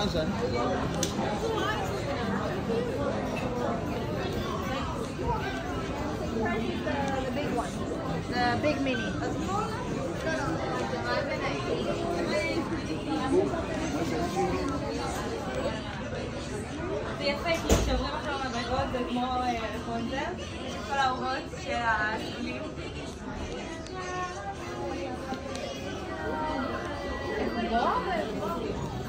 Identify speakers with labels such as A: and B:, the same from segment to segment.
A: o
B: laranja. o big mini.
A: Yeah.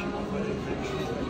A: je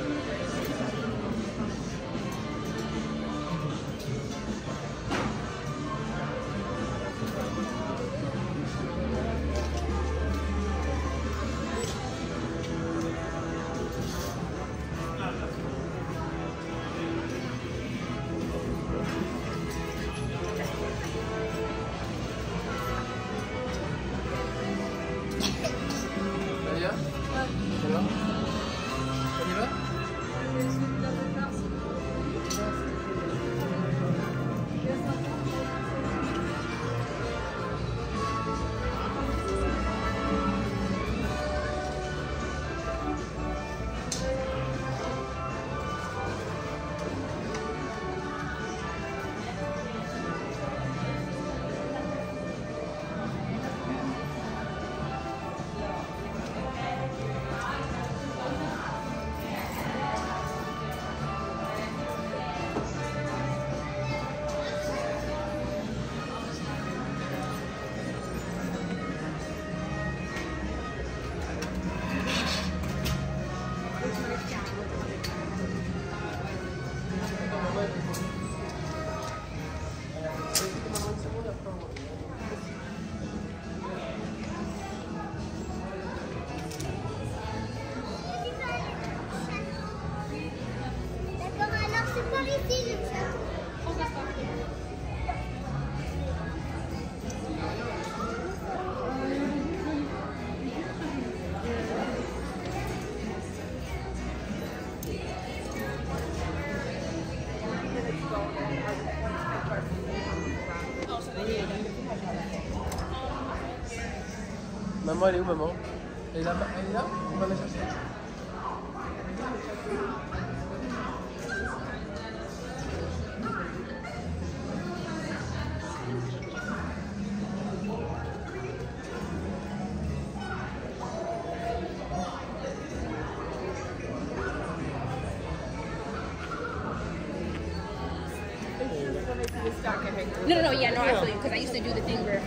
C: Maman, elle est où, maman Elle est là, elle est là On va la chercher.
D: No, no, no, yeah, no, absolutely, because I used to do the thing where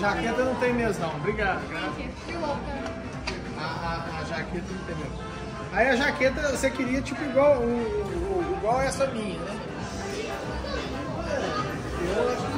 C: Jaqueta não tem mesmo, não. Obrigado. A, a, a jaqueta não tem mesmo. Aí a jaqueta você queria tipo igual, o, o- igual essa minha, né? Eu acho que